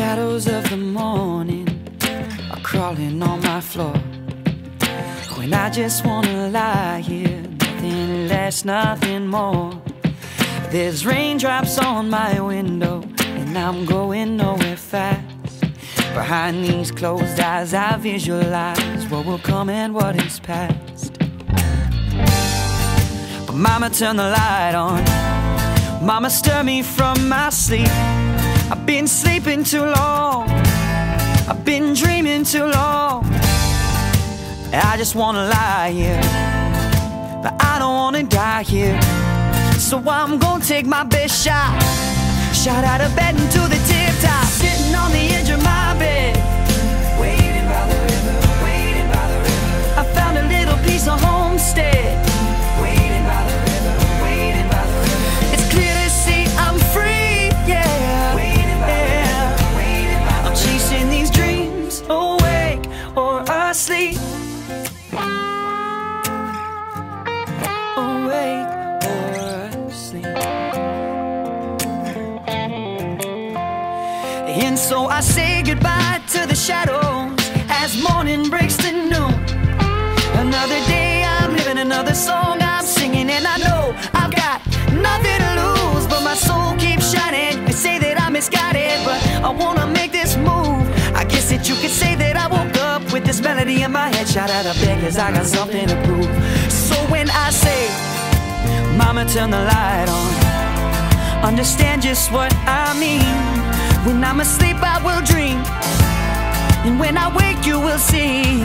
shadows of the morning are crawling on my floor. When I just wanna lie here, nothing less, nothing more. There's raindrops on my window, and I'm going nowhere fast. Behind these closed eyes, I visualize what will come and what is past. But Mama, turn the light on. Mama, stir me from my sleep. Been sleeping too long. I've been dreaming too long. I just wanna lie here, but I don't wanna die here. So I'm gonna take my best shot. Shot out of bed into the tip top, sitting on the And so I say goodbye to the shadows as morning breaks to noon. Another day I'm living another song I'm singing, and I know I've got nothing to lose, but my soul keeps shining. You say that I'm misguided, but I wanna make this move. I guess that you could say that I woke up with this melody in my head, shot out of bed, cause I got something to prove. So when I say, Mama, turn the light on. Understand just what I mean. When I'm asleep, I will dream. And when I wake, you will see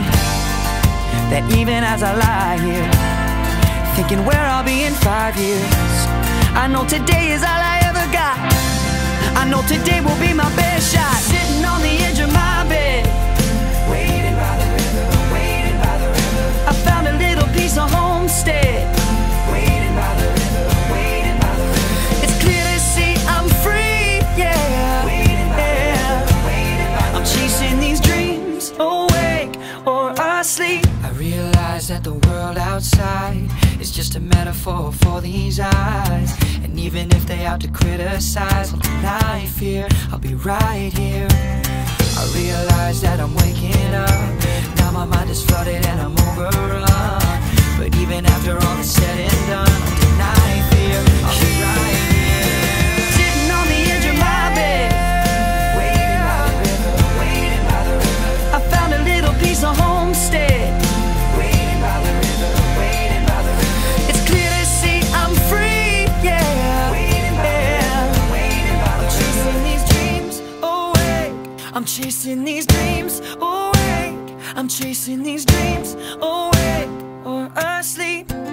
that even as I lie here, thinking where I'll be in five years, I know today is all I ever got. I know today will be my best shot. Sitting on the edge of my world outside is just a metaphor for these eyes. And even if they out to criticize, I'll deny fear, I'll be right here. I realize that I'm waking up. Now my mind is flooded and I'm overrun. Chasing these dreams awake. I'm chasing these dreams awake or asleep.